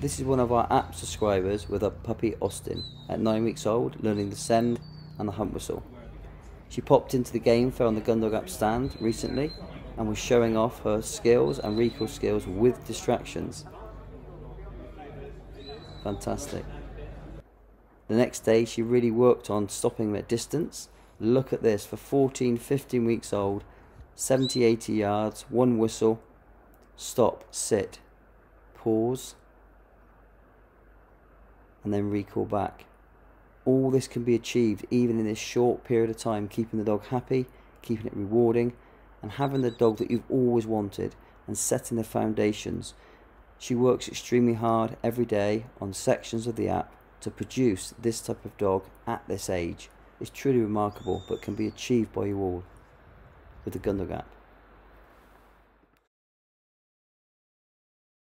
This is one of our app subscribers with a puppy Austin at 9 weeks old, learning the send and the hunt whistle. She popped into the game fair on the Gundog app stand recently and was showing off her skills and recall skills with distractions. Fantastic. The next day she really worked on stopping at distance. Look at this, for 14, 15 weeks old, 70, 80 yards, one whistle, stop, sit, pause, and then recall back. All this can be achieved even in this short period of time, keeping the dog happy, keeping it rewarding, and having the dog that you've always wanted and setting the foundations. She works extremely hard every day on sections of the app to produce this type of dog at this age is truly remarkable but can be achieved by you all with the Gundog app.